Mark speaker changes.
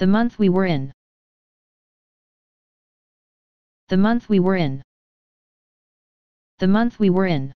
Speaker 1: The month we were in. The month we were in. The month we were in.